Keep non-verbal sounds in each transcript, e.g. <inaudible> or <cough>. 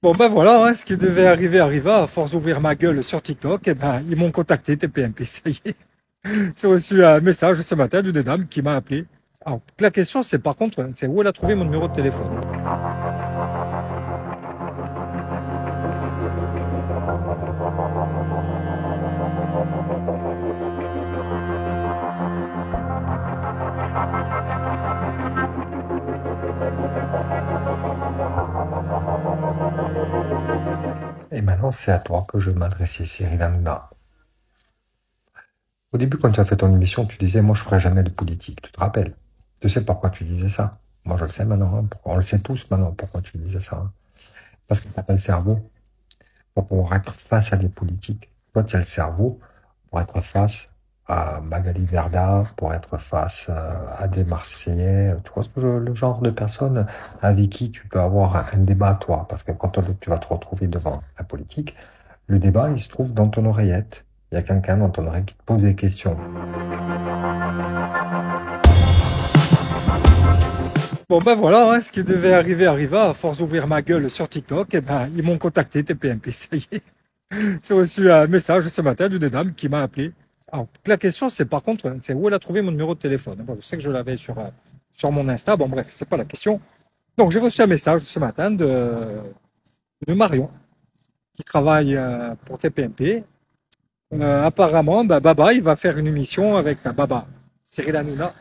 Bon ben voilà, hein, ce qui devait arriver arriva. À force d'ouvrir ma gueule sur TikTok, eh ben, ils m'ont contacté, TPMP, ça y est. <laughs> J'ai reçu un message ce matin d'une dame qui m'a appelé. Alors, la question, c'est par contre, c'est où elle a trouvé mon numéro de téléphone? Et maintenant, c'est à toi que je m'adresse, Cyril Hanouna. Au début, quand tu as fait ton émission, tu disais, moi, je ferai jamais de politique. Tu te rappelles? Tu sais pourquoi tu disais ça? Moi, je le sais maintenant. hein. On le sait tous maintenant pourquoi tu disais ça. hein. Parce que tu pas le cerveau pour pouvoir être face à des politiques. Toi, tu as le cerveau pour être face à Magali Verda, pour être face euh, à des Marseillais. Tu vois le genre de personne avec qui tu peux avoir un, débat, toi. Parce que quand tu vas te retrouver devant un politique, le débat, il se trouve dans ton oreillette. Il y a quelqu'un dans ton oreille qui te pose des questions. Bon ben voilà, hein, ce qui devait arriver arriva. À force d'ouvrir ma gueule sur TikTok, eh ben, ils m'ont contacté, TPMP, ça y est. J'ai reçu un message ce matin d'une dame qui m'a appelé. Alors, la question, c'est par contre, c'est où elle a trouvé mon numéro de téléphone. Bon, je sais que je l'avais sur, euh, sur mon Insta. Bon, bref, c'est pas la question. Donc, j'ai reçu un message ce matin de, de Marion, qui travaille euh, pour TPMP. Euh, apparemment, bah, Baba, il va faire une émission avec enfin, Baba, Cyril Hanouna,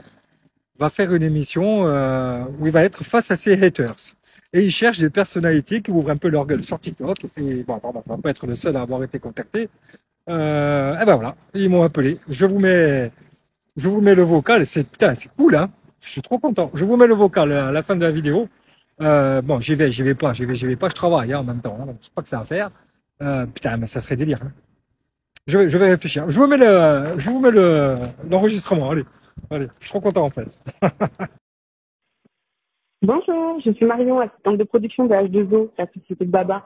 va faire une émission euh, où il va être face à ses haters. Et il cherche des personnalités qui ouvrent un peu leur gueule sur TikTok. Et bon, pardon, ça va pas être le seul à avoir été contacté. Euh, et ben voilà, ils m'ont appelé. Je vous mets, je vous mets le vocal. C'est putain, c'est cool, hein. Je suis trop content. Je vous mets le vocal à la fin de la vidéo. Euh, bon, j'y vais, j'y vais pas, j'y vais, j'y vais pas. Je travaille hein, en même temps. Hein, donc je sais pas que ça à faire. Euh, putain, mais ça serait délire. Hein. Je vais, je vais réfléchir. Je vous mets le, je vous mets le, l'enregistrement. Allez, allez. Je suis trop content en fait. <laughs> Bonjour, je suis Marion, assistante de production de H2O, la société de Baba.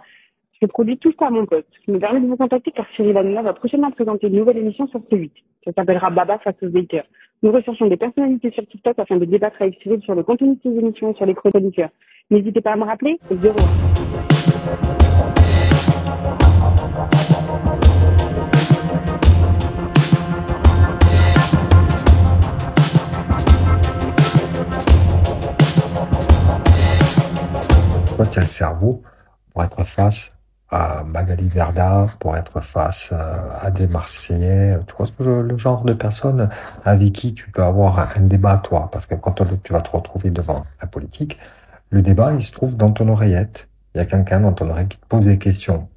Je produis tout ça à mon poste, qui me permet de vous contacter car Cyril Hanouna va prochainement présenter une nouvelle émission sur C8. Ça s'appellera Baba face aux haters. Nous recherchons des personnalités sur TikTok afin de débattre avec Cyril sur le contenu de ses émissions et sur les chroniqueurs. N'hésitez pas à me rappeler au 01. Toi, tu as le cerveau pour être face à Magali Verda, pour être face euh, à des Marseillais. Tu vois le genre de personne avec qui tu peux avoir un débat, toi? Parce que quand tu vas te retrouver devant un politique, le débat, il se trouve dans ton oreillette. Il y a quelqu'un dans ton oreille qui te pose des questions.